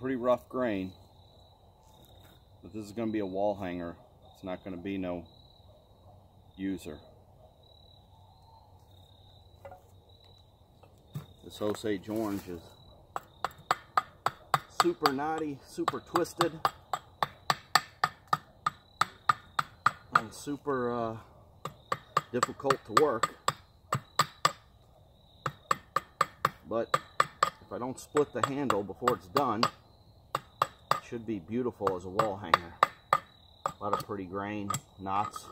pretty rough grain. But this is going to be a wall hanger. It's not going to be no user. This Osage orange is super knotty, super twisted, and super uh, difficult to work. But if I don't split the handle before it's done, should be beautiful as a wall hanger. A lot of pretty grain, knots.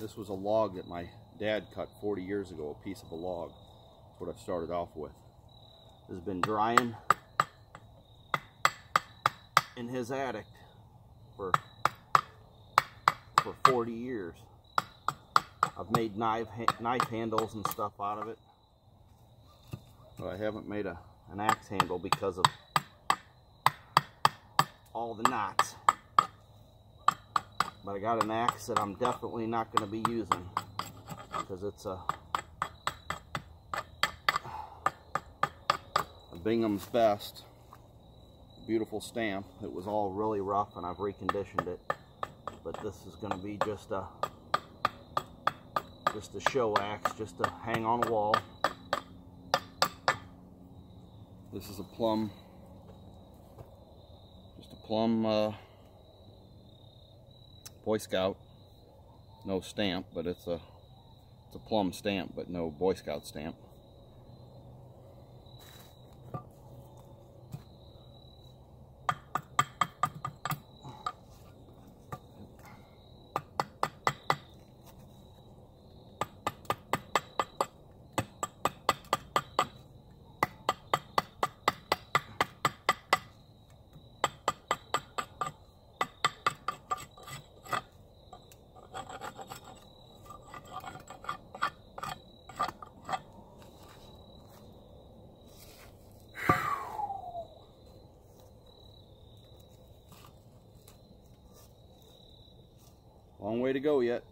This was a log that my dad cut 40 years ago, a piece of a log. That's what I started off with. This has been drying in his attic for for 40 years. I've made knife knife handles and stuff out of it. But I haven't made a, an axe handle because of all the knots. But I got an axe that I'm definitely not going to be using because it's a, a Bingham's Best beautiful stamp. It was all really rough and I've reconditioned it. But this is going to be just a just a show axe, just to hang on a wall. This is a Plumb, just a Plumb uh, Boy Scout. No stamp, but it's a it's a Plumb stamp, but no Boy Scout stamp. Long way to go yet.